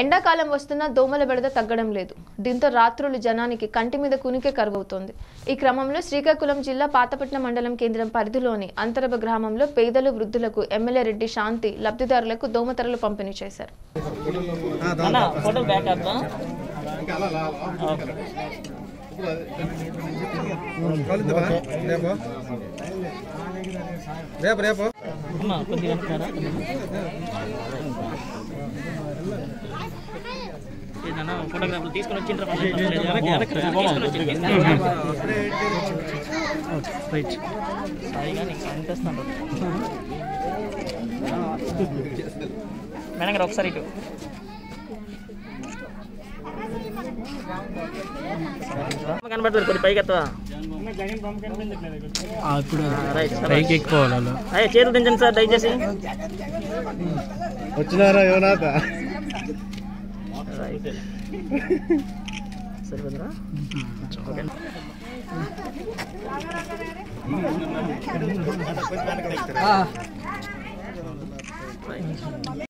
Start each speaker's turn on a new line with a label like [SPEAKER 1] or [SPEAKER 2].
[SPEAKER 1] ఎండాకాలం వస్తున్నా దోమల బెడద తగ్గడం లేదు. దీంతో రాత్రులు జనానికి కంటి మీద కునికే కరువవుతోంది. ఈ క్రమంలో శ్రీకాకుళం జిల్లా పాతపట్నం మండలం కేంద్రం పరిధిలోని అంతరబ గ్రామంలో పేదలు వృద్ధులకు ఎమ్మెల్యే రెడ్డి శాంతి లబ్ధిదారులకు దోమతెరలు పంపిణీ చేశారు.
[SPEAKER 2] రేపు రేపు
[SPEAKER 3] ఫోటోగ్రాఫర్లు తీసుకొని అనిపిస్తాను మేడం గారు ఒకసారి ఇటు కనబడుతుంది కొద్ది పైకి ఎత్తవా
[SPEAKER 4] ఇప్పుడు పైకి
[SPEAKER 3] చేతులు దించండి సార్ దయచేసి.
[SPEAKER 2] వచ్చినారా యువనాథ?
[SPEAKER 3] Alright. Sebentar. Oke. Ah.